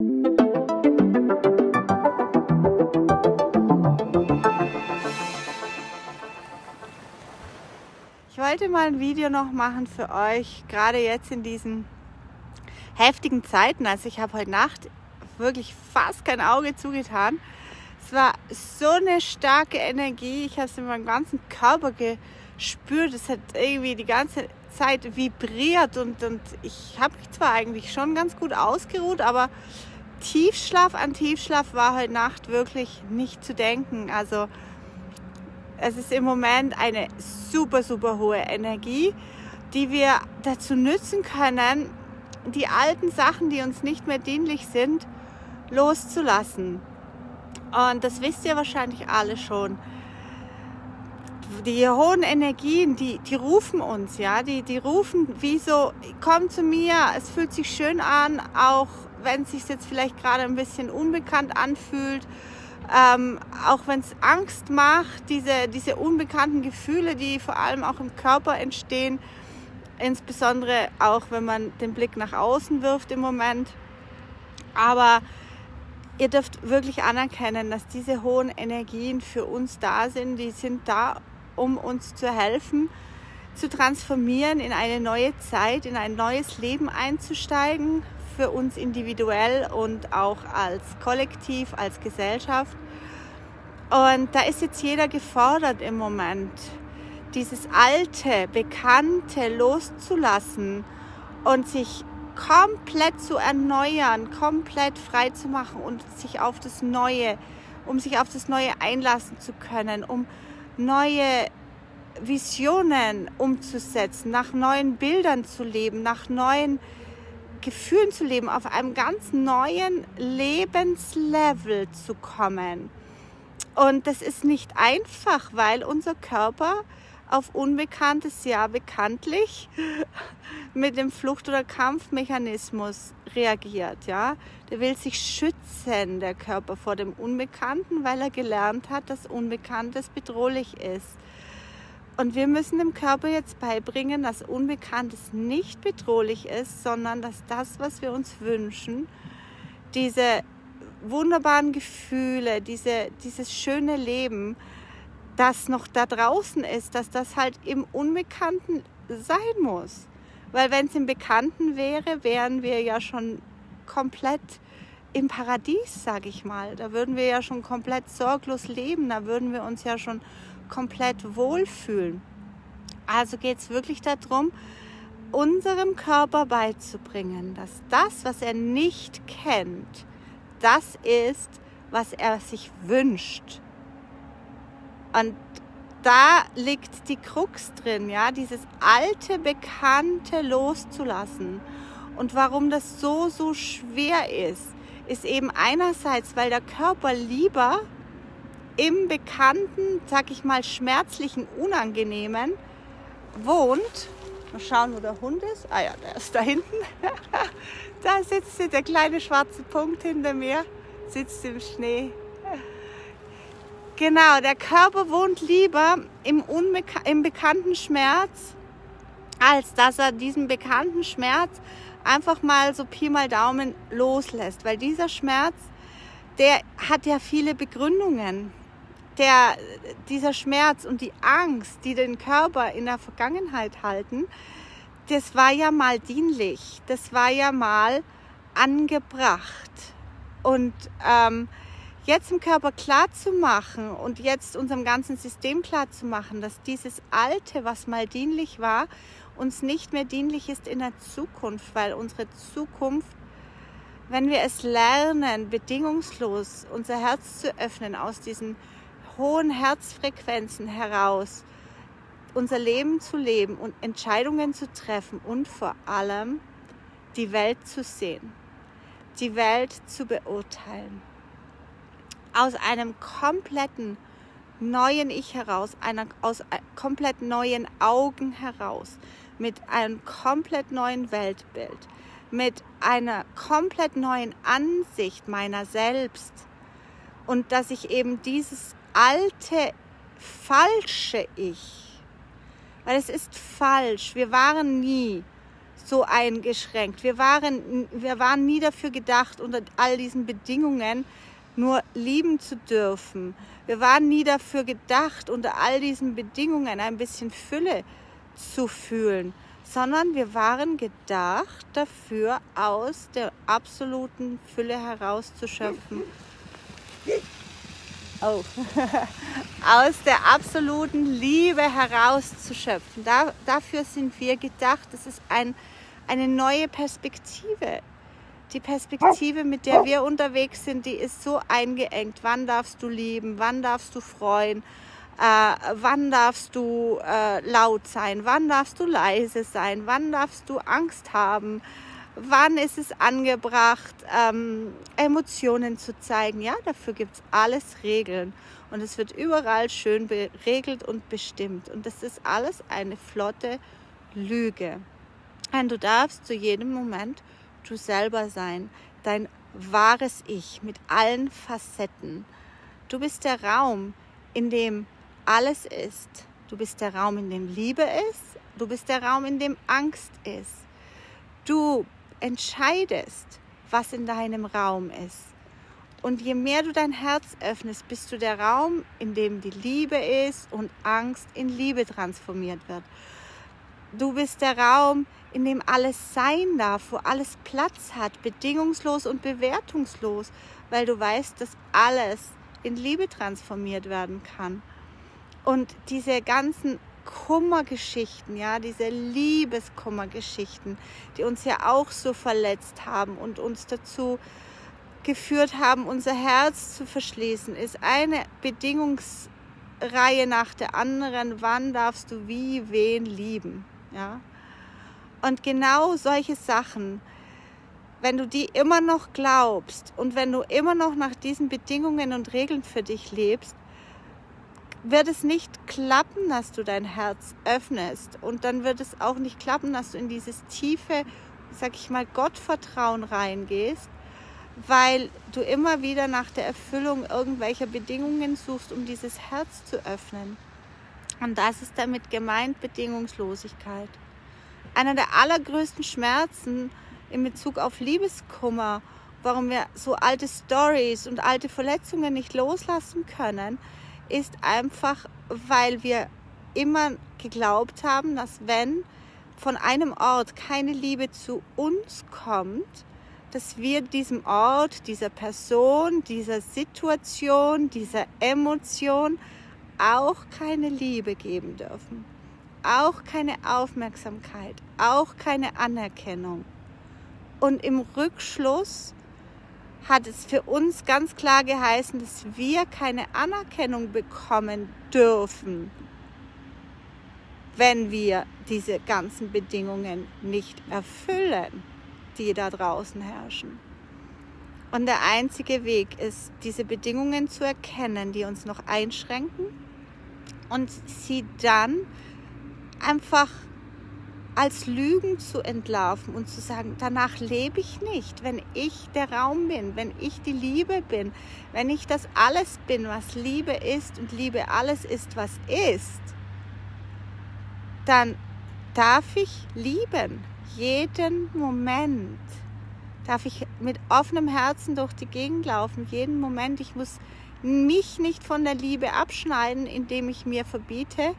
Ich wollte mal ein Video noch machen für euch, gerade jetzt in diesen heftigen Zeiten. Also ich habe heute Nacht wirklich fast kein Auge zugetan. Es war so eine starke Energie. Ich habe es in meinem ganzen Körper gespürt. Es hat irgendwie die ganze Zeit vibriert und, und ich habe mich zwar eigentlich schon ganz gut ausgeruht, aber Tiefschlaf an Tiefschlaf war heute Nacht wirklich nicht zu denken. Also es ist im Moment eine super, super hohe Energie, die wir dazu nützen können, die alten Sachen, die uns nicht mehr dienlich sind, loszulassen. Und das wisst ihr wahrscheinlich alle schon. Die hohen Energien, die, die rufen uns, ja, die, die rufen wie so, komm zu mir, es fühlt sich schön an, auch wenn es sich jetzt vielleicht gerade ein bisschen unbekannt anfühlt, ähm, auch wenn es Angst macht, diese, diese unbekannten Gefühle, die vor allem auch im Körper entstehen, insbesondere auch wenn man den Blick nach außen wirft im Moment. Aber ihr dürft wirklich anerkennen, dass diese hohen Energien für uns da sind. Die sind da, um uns zu helfen, zu transformieren, in eine neue Zeit, in ein neues Leben einzusteigen, für uns individuell und auch als Kollektiv, als Gesellschaft. Und da ist jetzt jeder gefordert im Moment, dieses alte, bekannte loszulassen und sich komplett zu erneuern, komplett frei zu machen und sich auf das Neue, um sich auf das Neue einlassen zu können, um neue Visionen umzusetzen, nach neuen Bildern zu leben, nach neuen Gefühlen zu leben, auf einem ganz neuen Lebenslevel zu kommen. Und das ist nicht einfach, weil unser Körper auf Unbekanntes ja bekanntlich mit dem Flucht- oder Kampfmechanismus reagiert. Ja? Der will sich schützen, der Körper, vor dem Unbekannten, weil er gelernt hat, dass Unbekanntes bedrohlich ist. Und wir müssen dem Körper jetzt beibringen, dass Unbekanntes nicht bedrohlich ist, sondern dass das, was wir uns wünschen, diese wunderbaren Gefühle, diese, dieses schöne Leben, das noch da draußen ist, dass das halt im Unbekannten sein muss. Weil wenn es im Bekannten wäre, wären wir ja schon komplett im Paradies, sage ich mal. Da würden wir ja schon komplett sorglos leben, da würden wir uns ja schon komplett wohlfühlen. Also geht es wirklich darum, unserem Körper beizubringen, dass das, was er nicht kennt, das ist, was er sich wünscht. Und da liegt die Krux drin, ja, dieses alte, bekannte loszulassen. Und warum das so, so schwer ist, ist eben einerseits, weil der Körper lieber im bekannten, sag ich mal, schmerzlichen, unangenehmen wohnt. Mal schauen, wo der Hund ist. Ah ja, der ist da hinten. da sitzt der kleine schwarze Punkt hinter mir, sitzt im Schnee. Genau, der Körper wohnt lieber im, Unbeka im bekannten Schmerz, als dass er diesen bekannten Schmerz einfach mal so Pi mal Daumen loslässt. Weil dieser Schmerz, der hat ja viele Begründungen. Der, dieser Schmerz und die Angst, die den Körper in der Vergangenheit halten, das war ja mal dienlich, das war ja mal angebracht. Und ähm, jetzt im Körper klar zu machen und jetzt unserem ganzen System klar zu machen, dass dieses Alte, was mal dienlich war, uns nicht mehr dienlich ist in der Zukunft, weil unsere Zukunft, wenn wir es lernen, bedingungslos unser Herz zu öffnen, aus diesen hohen Herzfrequenzen heraus, unser Leben zu leben und Entscheidungen zu treffen und vor allem die Welt zu sehen, die Welt zu beurteilen aus einem kompletten neuen Ich heraus, einer, aus äh, komplett neuen Augen heraus, mit einem komplett neuen Weltbild, mit einer komplett neuen Ansicht meiner selbst und dass ich eben dieses alte, falsche Ich, weil es ist falsch, wir waren nie so eingeschränkt. Wir waren, wir waren nie dafür gedacht, unter all diesen Bedingungen nur lieben zu dürfen. Wir waren nie dafür gedacht, unter all diesen Bedingungen ein bisschen Fülle zu fühlen, sondern wir waren gedacht dafür, aus der absoluten Fülle herauszuschöpfen. Oh. aus der absoluten Liebe herauszuschöpfen. Da, dafür sind wir gedacht. Das ist ein, eine neue Perspektive. Die Perspektive, mit der wir unterwegs sind, die ist so eingeengt. Wann darfst du lieben? Wann darfst du freuen? Äh, wann darfst du äh, laut sein? Wann darfst du leise sein? Wann darfst du Angst haben? Wann ist es angebracht, ähm, Emotionen zu zeigen? Ja, dafür gibt es alles Regeln. Und es wird überall schön geregelt und bestimmt. Und das ist alles eine flotte Lüge. Und du darfst zu jedem Moment du selber sein, dein wahres Ich mit allen Facetten. Du bist der Raum, in dem alles ist. Du bist der Raum, in dem Liebe ist. Du bist der Raum, in dem Angst ist. Du entscheidest, was in deinem Raum ist. Und je mehr du dein Herz öffnest, bist du der Raum, in dem die Liebe ist und Angst in Liebe transformiert wird. Du bist der Raum, in dem alles sein darf, wo alles Platz hat, bedingungslos und bewertungslos, weil du weißt, dass alles in Liebe transformiert werden kann. Und diese ganzen Kummergeschichten, ja, diese Liebeskummergeschichten, die uns ja auch so verletzt haben und uns dazu geführt haben, unser Herz zu verschließen, ist eine Bedingungsreihe nach der anderen. Wann darfst du wie wen lieben? Ja? Und genau solche Sachen, wenn du die immer noch glaubst und wenn du immer noch nach diesen Bedingungen und Regeln für dich lebst, wird es nicht klappen, dass du dein Herz öffnest. Und dann wird es auch nicht klappen, dass du in dieses tiefe, sag ich mal, Gottvertrauen reingehst, weil du immer wieder nach der Erfüllung irgendwelcher Bedingungen suchst, um dieses Herz zu öffnen. Und das ist damit gemeint Bedingungslosigkeit. Einer der allergrößten Schmerzen in Bezug auf Liebeskummer, warum wir so alte Stories und alte Verletzungen nicht loslassen können, ist einfach, weil wir immer geglaubt haben, dass wenn von einem Ort keine Liebe zu uns kommt, dass wir diesem Ort, dieser Person, dieser Situation, dieser Emotion auch keine Liebe geben dürfen, auch keine Aufmerksamkeit, auch keine Anerkennung. Und im Rückschluss hat es für uns ganz klar geheißen, dass wir keine Anerkennung bekommen dürfen, wenn wir diese ganzen Bedingungen nicht erfüllen, die da draußen herrschen. Und der einzige Weg ist, diese Bedingungen zu erkennen, die uns noch einschränken und sie dann einfach als Lügen zu entlarven und zu sagen, danach lebe ich nicht, wenn ich der Raum bin, wenn ich die Liebe bin, wenn ich das alles bin, was Liebe ist und Liebe alles ist, was ist, dann darf ich lieben, jeden Moment. Darf ich mit offenem Herzen durch die Gegend laufen, jeden Moment. Ich muss mich nicht von der Liebe abschneiden, indem ich mir verbiete,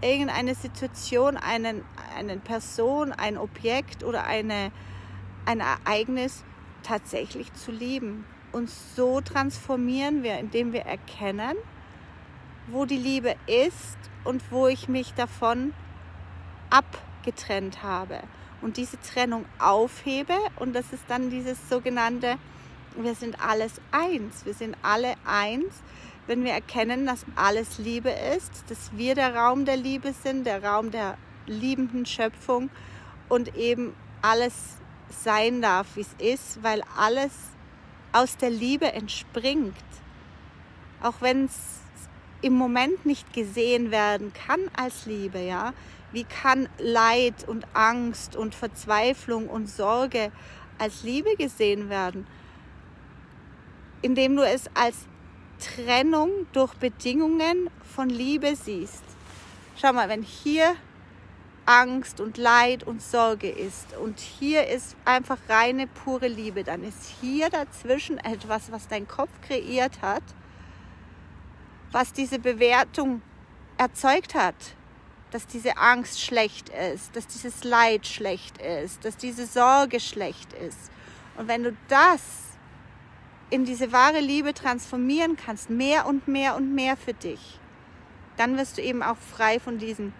irgendeine Situation, einen, eine Person, ein Objekt oder eine, ein Ereignis tatsächlich zu lieben. Und so transformieren wir, indem wir erkennen, wo die Liebe ist und wo ich mich davon abgetrennt habe. Und diese Trennung aufhebe und das ist dann dieses sogenannte, wir sind alles eins, wir sind alle eins wenn wir erkennen, dass alles Liebe ist, dass wir der Raum der Liebe sind, der Raum der liebenden Schöpfung und eben alles sein darf, wie es ist, weil alles aus der Liebe entspringt. Auch wenn es im Moment nicht gesehen werden kann als Liebe, ja. Wie kann Leid und Angst und Verzweiflung und Sorge als Liebe gesehen werden? Indem du es als Trennung durch Bedingungen von Liebe siehst. Schau mal, wenn hier Angst und Leid und Sorge ist und hier ist einfach reine, pure Liebe, dann ist hier dazwischen etwas, was dein Kopf kreiert hat, was diese Bewertung erzeugt hat, dass diese Angst schlecht ist, dass dieses Leid schlecht ist, dass diese Sorge schlecht ist. Und wenn du das in diese wahre Liebe transformieren kannst, mehr und mehr und mehr für dich, dann wirst du eben auch frei von diesen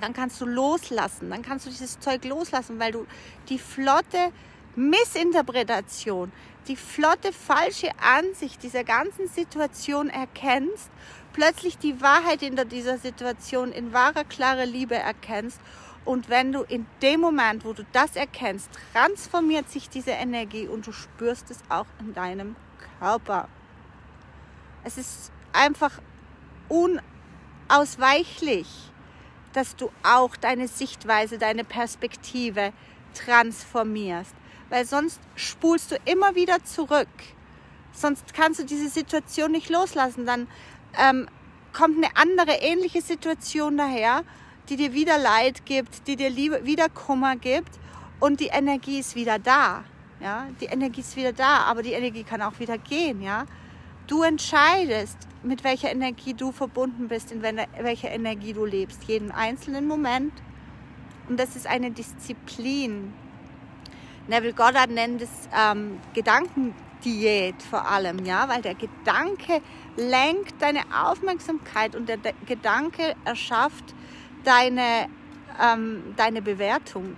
dann kannst du loslassen, dann kannst du dieses Zeug loslassen, weil du die flotte Missinterpretation, die flotte falsche Ansicht dieser ganzen Situation erkennst, plötzlich die Wahrheit hinter dieser Situation in wahrer, klarer Liebe erkennst. Und wenn du in dem Moment, wo du das erkennst, transformiert sich diese Energie und du spürst es auch in deinem Körper. Es ist einfach unausweichlich dass du auch deine Sichtweise, deine Perspektive transformierst. Weil sonst spulst du immer wieder zurück. Sonst kannst du diese Situation nicht loslassen. Dann ähm, kommt eine andere ähnliche Situation daher, die dir wieder Leid gibt, die dir wieder Kummer gibt und die Energie ist wieder da. Ja, die Energie ist wieder da, aber die Energie kann auch wieder gehen. Ja, Du entscheidest, mit welcher Energie du verbunden bist, in welcher Energie du lebst, jeden einzelnen Moment. Und das ist eine Disziplin. Neville Goddard nennt es ähm, Gedankendiät vor allem, ja, weil der Gedanke lenkt deine Aufmerksamkeit und der, der Gedanke erschafft deine, ähm, deine Bewertung.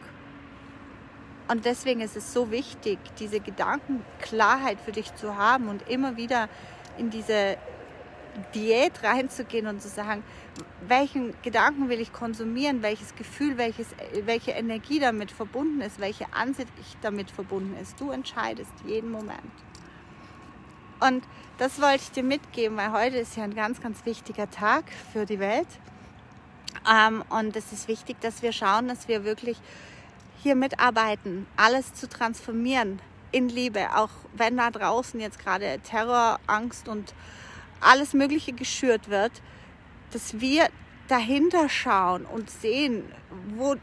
Und deswegen ist es so wichtig, diese Gedankenklarheit für dich zu haben und immer wieder in diese Diät reinzugehen und zu sagen, welchen Gedanken will ich konsumieren, welches Gefühl, welches, welche Energie damit verbunden ist, welche Ansicht damit verbunden ist. Du entscheidest jeden Moment. Und das wollte ich dir mitgeben, weil heute ist ja ein ganz, ganz wichtiger Tag für die Welt. Ähm, und es ist wichtig, dass wir schauen, dass wir wirklich hier mitarbeiten, alles zu transformieren, in Liebe, auch wenn da draußen jetzt gerade Terror, Angst und alles Mögliche geschürt wird, dass wir dahinter schauen und sehen, wo,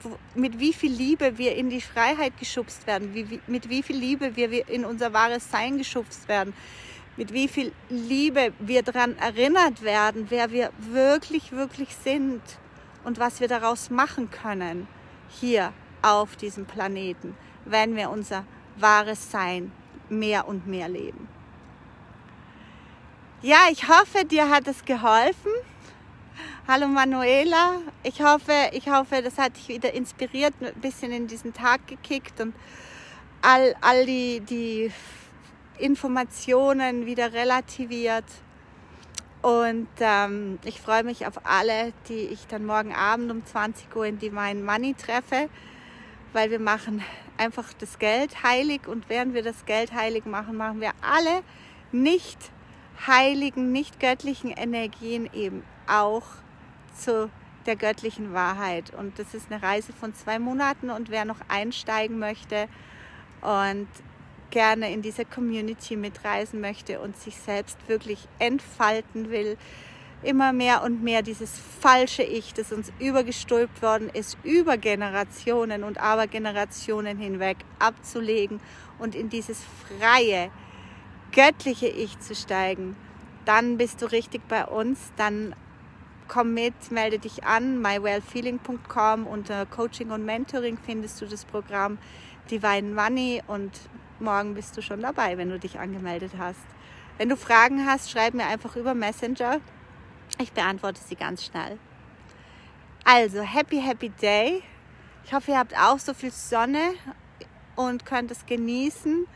wo, mit wie viel Liebe wir in die Freiheit geschubst werden, wie, mit wie viel Liebe wir in unser wahres Sein geschubst werden, mit wie viel Liebe wir daran erinnert werden, wer wir wirklich, wirklich sind und was wir daraus machen können hier auf diesem Planeten, wenn wir unser wahres Sein mehr und mehr leben. Ja, ich hoffe, dir hat es geholfen. Hallo Manuela, ich hoffe, ich hoffe, das hat dich wieder inspiriert, ein bisschen in diesen Tag gekickt und all, all die, die Informationen wieder relativiert. Und ähm, ich freue mich auf alle, die ich dann morgen Abend um 20 Uhr in Divine Money treffe, weil wir machen einfach das Geld heilig und während wir das Geld heilig machen, machen wir alle nicht heiligen, nicht göttlichen Energien eben auch zu der göttlichen Wahrheit. Und das ist eine Reise von zwei Monaten und wer noch einsteigen möchte und gerne in dieser Community mitreisen möchte und sich selbst wirklich entfalten will, immer mehr und mehr dieses falsche Ich, das uns übergestülpt worden ist, über Generationen und Abergenerationen hinweg abzulegen und in dieses freie, göttliche Ich zu steigen, dann bist du richtig bei uns. Dann komm mit, melde dich an, mywellfeeling.com unter Coaching und Mentoring findest du das Programm Divine Money und morgen bist du schon dabei, wenn du dich angemeldet hast. Wenn du Fragen hast, schreib mir einfach über Messenger ich beantworte sie ganz schnell. Also, happy, happy day. Ich hoffe, ihr habt auch so viel Sonne und könnt es genießen.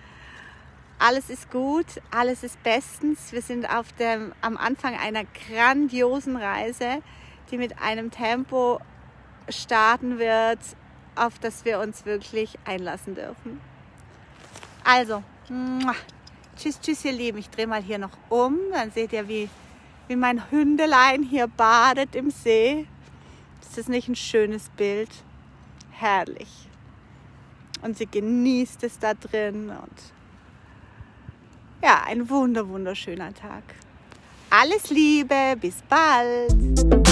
Alles ist gut, alles ist bestens. Wir sind auf dem, am Anfang einer grandiosen Reise, die mit einem Tempo starten wird, auf das wir uns wirklich einlassen dürfen. Also, tschüss, tschüss, ihr Lieben. Ich drehe mal hier noch um, dann seht ihr, wie wie mein Hündelein hier badet im See. Ist das nicht ein schönes Bild? Herrlich. Und sie genießt es da drin und ja, ein wunder wunderschöner Tag. Alles Liebe, bis bald.